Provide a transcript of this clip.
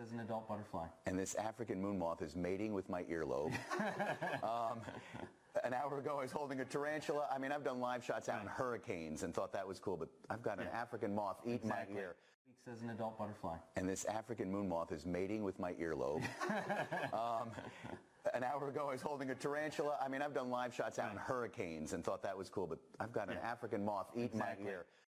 As an adult butterfly. And this African moon moth is mating with my earlobe. um, an hour ago, I was holding a tarantula. I mean, I've done live shots out in hurricanes and thought that was cool, but I've got an African moth eating Exactly. my ear. Weeks as an adult butterfly. And this African moon moth is mating with my earlobe. um, an hour ago, I was holding a tarantula. I mean, I've done live shots out in hurricanes and thought that was cool, but I've got an African moth eating Exactly. my ear.